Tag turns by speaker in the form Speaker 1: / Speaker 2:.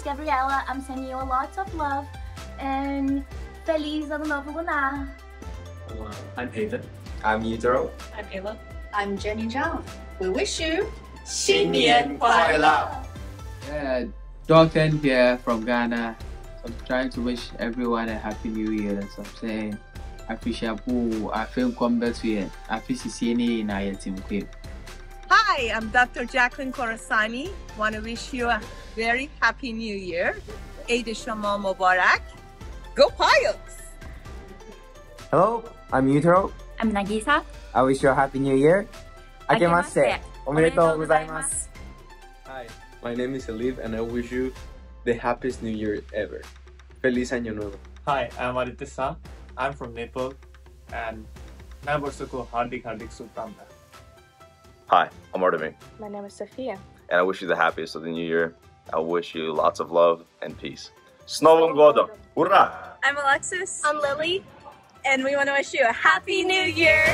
Speaker 1: name's Gabriella. I'm sending you a lot of love and Feliz Ano Novo Lunar.
Speaker 2: I'm Hayden.
Speaker 3: I'm Utero.
Speaker 4: I'm Ayla.
Speaker 5: I'm Jenny Zhang. We wish you
Speaker 3: 新年快乐!
Speaker 6: Yeah, Dalton here from Ghana. I'm trying to wish everyone a happy new year. That's what I'm saying. Happy Shabu, I feel combat here. Happy CCNA in our team clip.
Speaker 4: Hi, I'm Dr. Jacqueline Korasani. Want to wish you a very happy new year. Eid Shama Mubarak. Go Pilots!
Speaker 3: Hello, I'm Yutaro.
Speaker 7: I'm Nagisa.
Speaker 3: I wish you a happy new year. Akemase.
Speaker 7: Omedetou gozaimasu.
Speaker 8: Hi, my name is Elif and I wish you the happiest new year ever. Feliz Año Nuevo.
Speaker 2: Hi, I'm Aditya I'm from Nepal and I'm hardik hardik shubhkamna.
Speaker 9: Hi, I'm Artemi.
Speaker 10: My name is Sophia.
Speaker 9: And I wish you the happiest of the new year. I wish you lots of love and peace. Snowbom Godom! Hurrah!
Speaker 10: I'm Alexis. I'm Lily. And we want to wish you a happy new year.